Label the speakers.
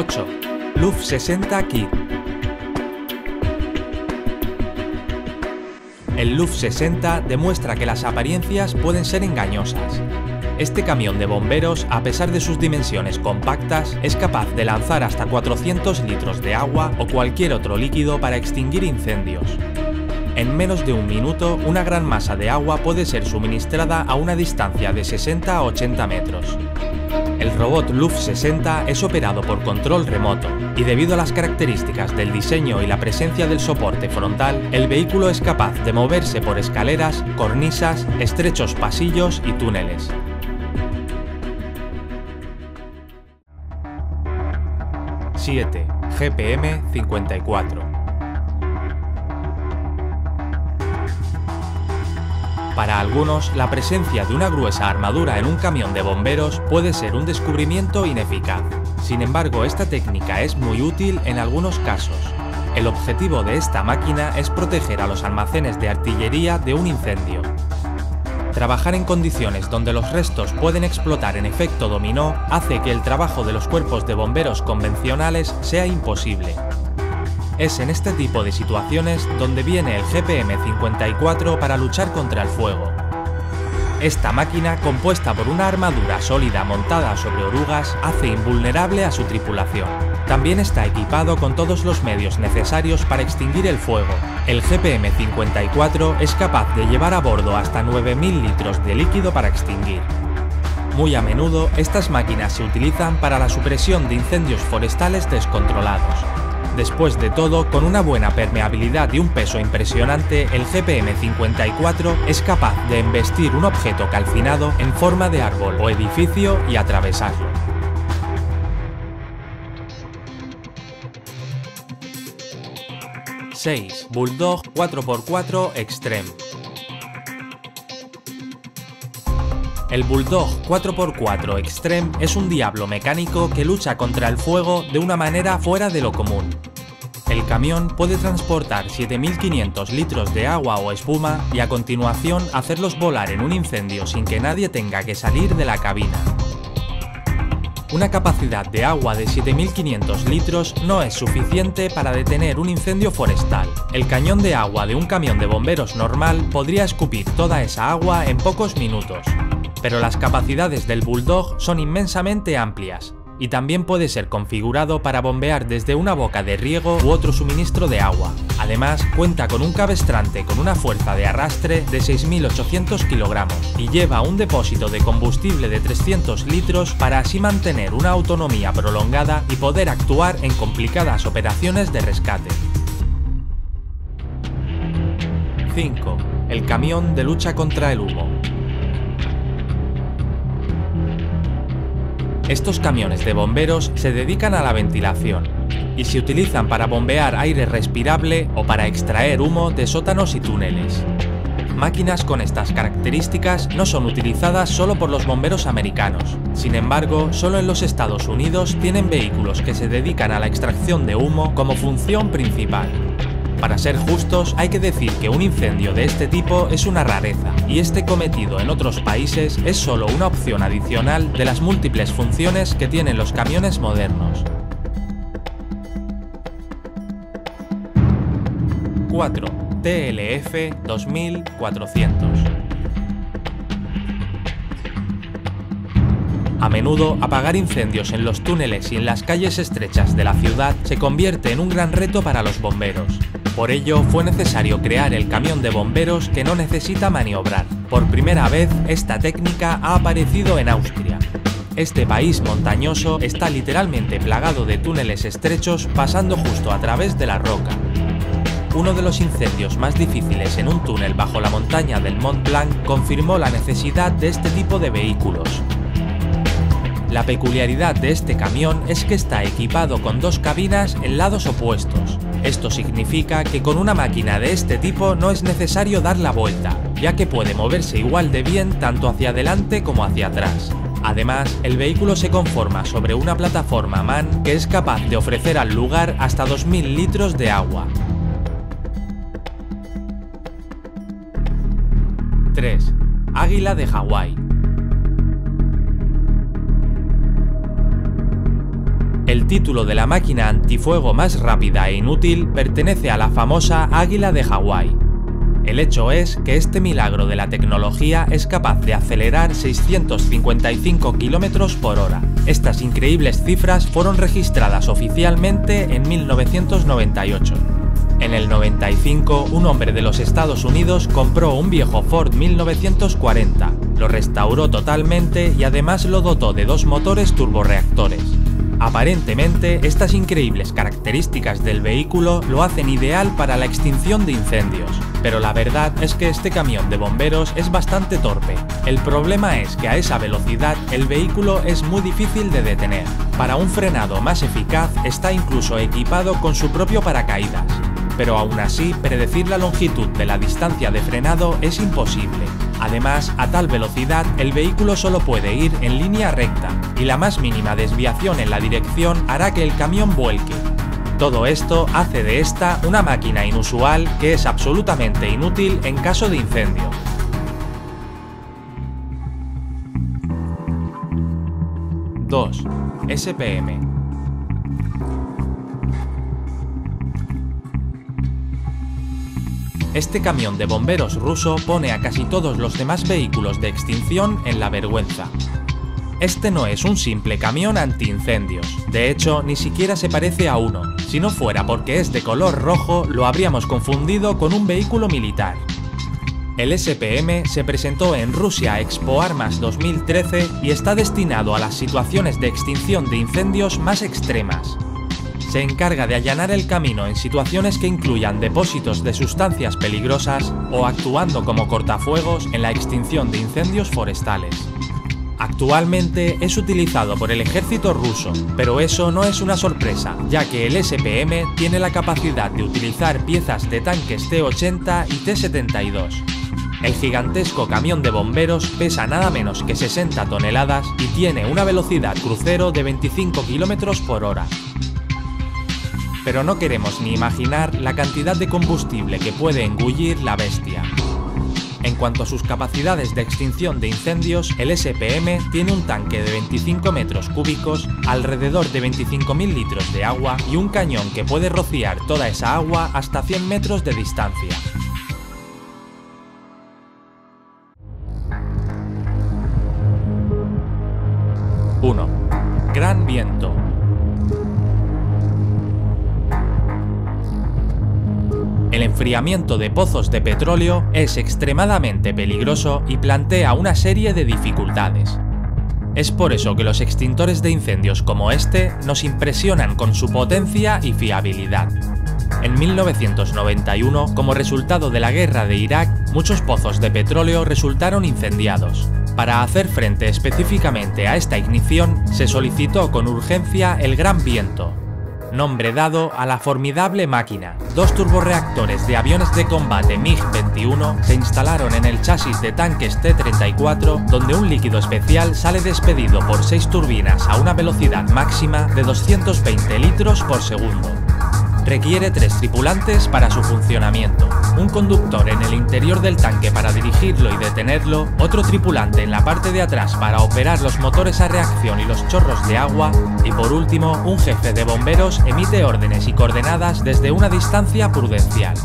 Speaker 1: 8. Luf 60 Kit. El Luf 60 demuestra que las apariencias pueden ser engañosas. Este camión de bomberos, a pesar de sus dimensiones compactas, es capaz de lanzar hasta 400 litros de agua o cualquier otro líquido para extinguir incendios. En menos de un minuto, una gran masa de agua puede ser suministrada a una distancia de 60 a 80 metros. El robot LUF 60 es operado por control remoto y debido a las características del diseño y la presencia del soporte frontal, el vehículo es capaz de moverse por escaleras, cornisas, estrechos pasillos y túneles. ...7. GPM 54 Para algunos, la presencia de una gruesa armadura en un camión de bomberos puede ser un descubrimiento ineficaz. Sin embargo, esta técnica es muy útil en algunos casos. El objetivo de esta máquina es proteger a los almacenes de artillería de un incendio. Trabajar en condiciones donde los restos pueden explotar en efecto dominó hace que el trabajo de los cuerpos de bomberos convencionales sea imposible. Es en este tipo de situaciones donde viene el GPM-54 para luchar contra el fuego. Esta máquina, compuesta por una armadura sólida montada sobre orugas, hace invulnerable a su tripulación. También está equipado con todos los medios necesarios para extinguir el fuego. El GPM-54 es capaz de llevar a bordo hasta 9.000 litros de líquido para extinguir. Muy a menudo, estas máquinas se utilizan para la supresión de incendios forestales descontrolados. Después de todo, con una buena permeabilidad y un peso impresionante, el GPM-54 es capaz de embestir un objeto calcinado en forma de árbol o edificio y atravesarlo. ¡6! Bulldog 4x4 Extreme El Bulldog 4x4 Extreme es un diablo mecánico que lucha contra el fuego de una manera fuera de lo común. El camión puede transportar 7.500 litros de agua o espuma y a continuación hacerlos volar en un incendio sin que nadie tenga que salir de la cabina. Una capacidad de agua de 7.500 litros no es suficiente para detener un incendio forestal. El cañón de agua de un camión de bomberos normal podría escupir toda esa agua en pocos minutos, pero las capacidades del Bulldog son inmensamente amplias y también puede ser configurado para bombear desde una boca de riego u otro suministro de agua. Además, cuenta con un cabestrante con una fuerza de arrastre de 6.800 kilogramos y lleva un depósito de combustible de 300 litros para así mantener una autonomía prolongada y poder actuar en complicadas operaciones de rescate. 5. El camión de lucha contra el humo. Estos camiones de bomberos se dedican a la ventilación y se utilizan para bombear aire respirable o para extraer humo de sótanos y túneles. Máquinas con estas características no son utilizadas solo por los bomberos americanos. Sin embargo, solo en los Estados Unidos tienen vehículos que se dedican a la extracción de humo como función principal. Para ser justos, hay que decir que un incendio de este tipo es una rareza, y este cometido en otros países es solo una opción adicional de las múltiples funciones que tienen los camiones modernos. 4. TLF 2400 A menudo, apagar incendios en los túneles y en las calles estrechas de la ciudad se convierte en un gran reto para los bomberos. Por ello, fue necesario crear el camión de bomberos que no necesita maniobrar. Por primera vez, esta técnica ha aparecido en Austria. Este país montañoso está literalmente plagado de túneles estrechos pasando justo a través de la roca. Uno de los incendios más difíciles en un túnel bajo la montaña del Mont Blanc confirmó la necesidad de este tipo de vehículos. La peculiaridad de este camión es que está equipado con dos cabinas en lados opuestos. Esto significa que con una máquina de este tipo no es necesario dar la vuelta, ya que puede moverse igual de bien tanto hacia adelante como hacia atrás. Además, el vehículo se conforma sobre una plataforma MAN que es capaz de ofrecer al lugar hasta 2.000 litros de agua. 3. Águila de Hawái El título de la máquina antifuego más rápida e inútil pertenece a la famosa Águila de Hawái. El hecho es que este milagro de la tecnología es capaz de acelerar 655 km por hora. Estas increíbles cifras fueron registradas oficialmente en 1998. En el 95, un hombre de los Estados Unidos compró un viejo Ford 1940, lo restauró totalmente y además lo dotó de dos motores turborreactores. Aparentemente, estas increíbles características del vehículo lo hacen ideal para la extinción de incendios, pero la verdad es que este camión de bomberos es bastante torpe. El problema es que a esa velocidad el vehículo es muy difícil de detener. Para un frenado más eficaz está incluso equipado con su propio paracaídas, pero aún así predecir la longitud de la distancia de frenado es imposible. Además, a tal velocidad el vehículo solo puede ir en línea recta, y la más mínima desviación en la dirección hará que el camión vuelque. Todo esto hace de esta una máquina inusual que es absolutamente inútil en caso de incendio. (2) SPM Este camión de bomberos ruso pone a casi todos los demás vehículos de extinción en la vergüenza. Este no es un simple camión antiincendios, de hecho ni siquiera se parece a uno, si no fuera porque es de color rojo lo habríamos confundido con un vehículo militar. El SPM se presentó en Rusia Expo Armas 2013 y está destinado a las situaciones de extinción de incendios más extremas, se encarga de allanar el camino en situaciones que incluyan depósitos de sustancias peligrosas o actuando como cortafuegos en la extinción de incendios forestales. Actualmente es utilizado por el ejército ruso, pero eso no es una sorpresa, ya que el SPM tiene la capacidad de utilizar piezas de tanques T-80 y T-72. El gigantesco camión de bomberos pesa nada menos que 60 toneladas y tiene una velocidad crucero de 25 km por hora, pero no queremos ni imaginar la cantidad de combustible que puede engullir la bestia. En cuanto a sus capacidades de extinción de incendios, el SPM tiene un tanque de 25 metros cúbicos, alrededor de 25.000 litros de agua y un cañón que puede rociar toda esa agua hasta 100 metros de distancia. (1) Gran viento El enfriamiento de pozos de petróleo es extremadamente peligroso y plantea una serie de dificultades. Es por eso que los extintores de incendios como este nos impresionan con su potencia y fiabilidad. En 1991, como resultado de la guerra de Irak, muchos pozos de petróleo resultaron incendiados. Para hacer frente específicamente a esta ignición, se solicitó con urgencia el Gran Viento, nombre dado a la formidable máquina. Dos turborreactores de aviones de combate MiG-21 se instalaron en el chasis de tanques T-34, donde un líquido especial sale despedido por seis turbinas a una velocidad máxima de 220 litros por segundo requiere tres tripulantes para su funcionamiento, un conductor en el interior del tanque para dirigirlo y detenerlo, otro tripulante en la parte de atrás para operar los motores a reacción y los chorros de agua, y por último, un jefe de bomberos emite órdenes y coordenadas desde una distancia prudencial.